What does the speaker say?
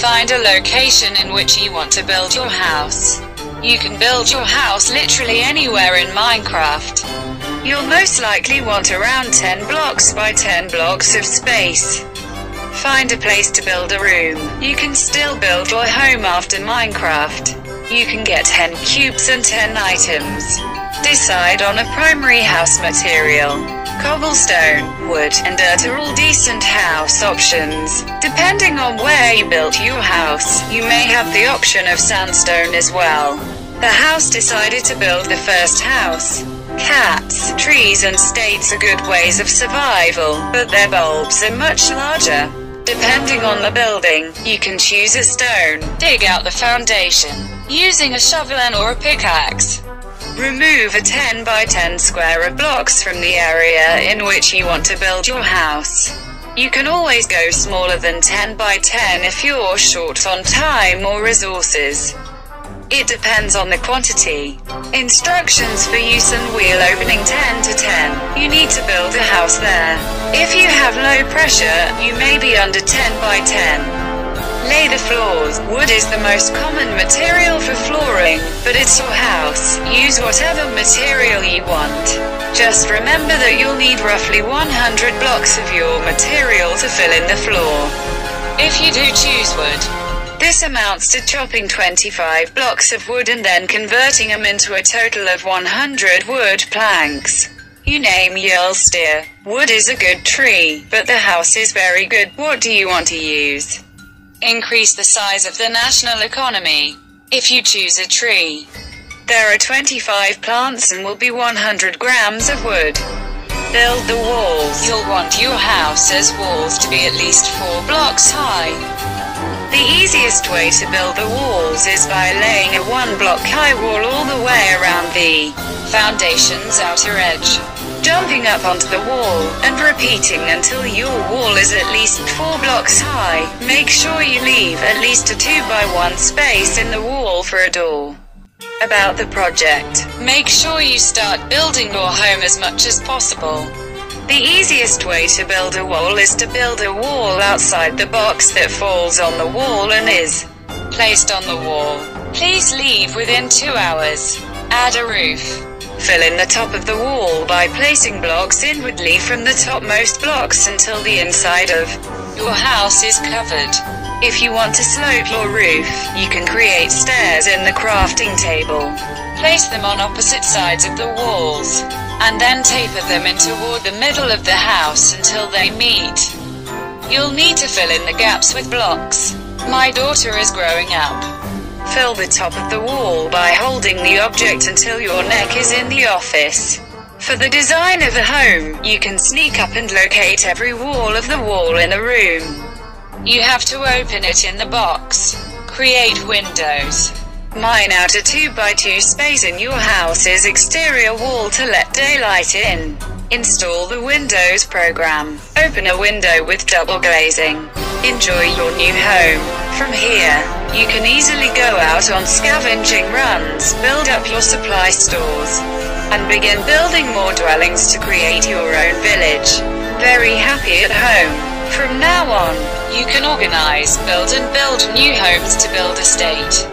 Find a location in which you want to build your house. You can build your house literally anywhere in Minecraft. You'll most likely want around 10 blocks by 10 blocks of space. Find a place to build a room. You can still build your home after Minecraft. You can get 10 cubes and 10 items. Decide on a primary house material. Cobblestone, wood, and dirt are all decent house options. Depending on where you build your house, you may have the option of sandstone as well. The house decided to build the first house. Cats, trees and states are good ways of survival, but their bulbs are much larger. Depending on the building, you can choose a stone, dig out the foundation, using a shovel or a pickaxe. Remove a 10 by 10 square of blocks from the area in which you want to build your house. You can always go smaller than 10 by 10 if you're short on time or resources. It depends on the quantity. Instructions for use and wheel opening 10 to 10. You need to build a house there. If you have low pressure, you may be under 10 by 10. Lay the floors. Wood is the most common material for flooring, but it's your house. Use whatever material you want. Just remember that you'll need roughly 100 blocks of your material to fill in the floor. If you do choose wood, this amounts to chopping 25 blocks of wood and then converting them into a total of 100 wood planks. You name your steer. Wood is a good tree, but the house is very good. What do you want to use? Increase the size of the national economy. If you choose a tree, there are 25 plants and will be 100 grams of wood. Build the walls. You'll want your house's walls to be at least 4 blocks high. The easiest way to build the walls is by laying a one block high wall all the way around the foundation's outer edge. Jumping up onto the wall, and repeating until your wall is at least 4 blocks high. Make sure you leave at least a 2 by 1 space in the wall for a door. About the project. Make sure you start building your home as much as possible. The easiest way to build a wall is to build a wall outside the box that falls on the wall and is placed on the wall. Please leave within two hours. Add a roof. Fill in the top of the wall by placing blocks inwardly from the topmost blocks until the inside of your house is covered. If you want to slope your roof, you can create stairs in the crafting table. Place them on opposite sides of the walls and then taper them in toward the middle of the house until they meet. You'll need to fill in the gaps with blocks. My daughter is growing up. Fill the top of the wall by holding the object until your neck is in the office. For the design of a home, you can sneak up and locate every wall of the wall in a room. You have to open it in the box. Create windows. Mine out a 2x2 space in your house's exterior wall to let daylight in. Install the Windows program. Open a window with double glazing. Enjoy your new home. From here, you can easily go out on scavenging runs, build up your supply stores, and begin building more dwellings to create your own village. Very happy at home. From now on, you can organize, build and build new homes to build a state.